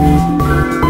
Música